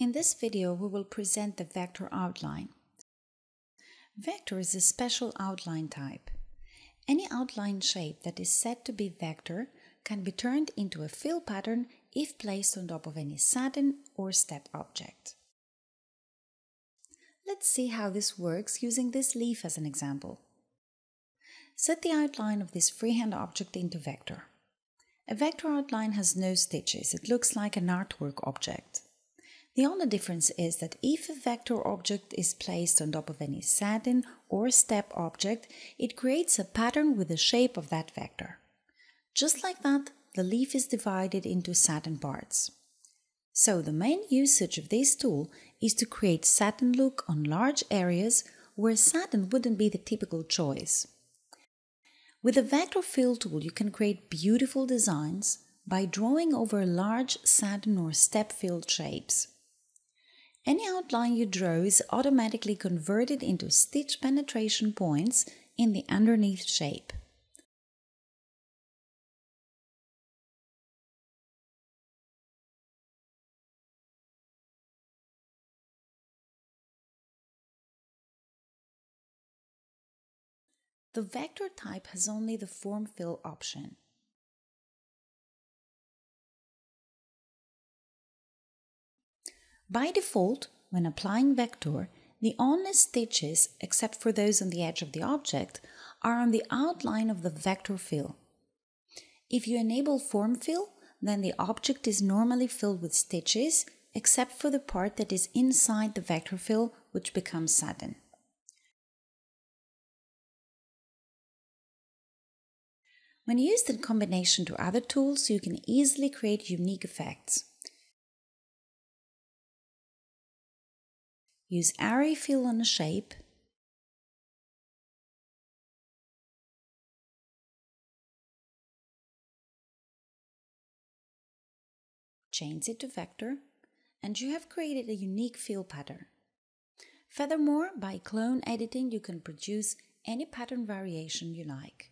In this video, we will present the vector outline. Vector is a special outline type. Any outline shape that is said to be vector can be turned into a fill pattern if placed on top of any satin or step object. Let's see how this works using this leaf as an example. Set the outline of this freehand object into vector. A vector outline has no stitches, it looks like an artwork object. The only difference is that if a vector object is placed on top of any satin or step object, it creates a pattern with the shape of that vector. Just like that, the leaf is divided into satin parts. So the main usage of this tool is to create satin look on large areas where satin wouldn't be the typical choice. With the vector fill tool you can create beautiful designs by drawing over large satin or step filled shapes. Any outline you draw is automatically converted into stitch penetration points in the underneath shape. The vector type has only the form fill option. By default, when applying vector, the only stitches, except for those on the edge of the object, are on the outline of the vector fill. If you enable form fill, then the object is normally filled with stitches, except for the part that is inside the vector fill, which becomes satin. When used in combination to other tools, you can easily create unique effects. Use Array fill on a shape. Change it to vector and you have created a unique fill pattern. Furthermore, by clone editing you can produce any pattern variation you like.